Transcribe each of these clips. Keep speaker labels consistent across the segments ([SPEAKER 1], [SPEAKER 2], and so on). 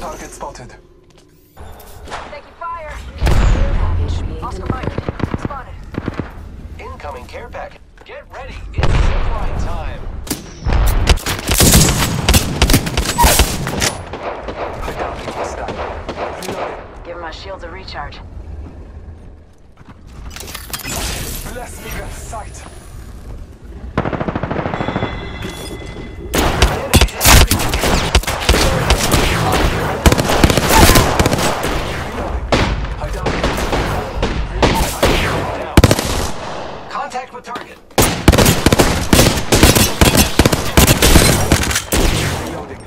[SPEAKER 1] Target spotted.
[SPEAKER 2] Taking fire.
[SPEAKER 3] Package
[SPEAKER 2] Oscar
[SPEAKER 3] delivered.
[SPEAKER 2] Mike. Spotted.
[SPEAKER 4] Incoming care package. Get ready. It's zipline time.
[SPEAKER 1] I downed the hostile. Reloading.
[SPEAKER 2] Give my shields a recharge.
[SPEAKER 1] Bless me with sight. I downed
[SPEAKER 4] Down. Contact with target.
[SPEAKER 1] Reloading.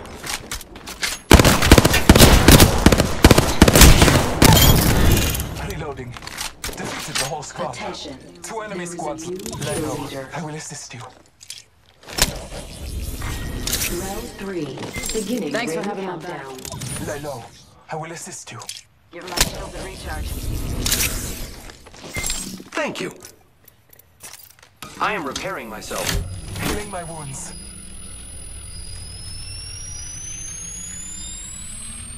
[SPEAKER 1] Reloading. Defeated the whole squad.
[SPEAKER 3] Attention.
[SPEAKER 1] Two enemy
[SPEAKER 3] There is a
[SPEAKER 1] squads. Let go. I will assist you.
[SPEAKER 3] Round three. Beginning
[SPEAKER 2] Thanks for
[SPEAKER 3] ring
[SPEAKER 2] having my back.
[SPEAKER 3] countdown.
[SPEAKER 1] Lay low. I will assist you.
[SPEAKER 2] Give my shields a recharge.
[SPEAKER 4] Thank you. I am repairing myself.
[SPEAKER 1] Healing my wounds.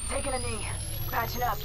[SPEAKER 2] Taking a knee. Patching up.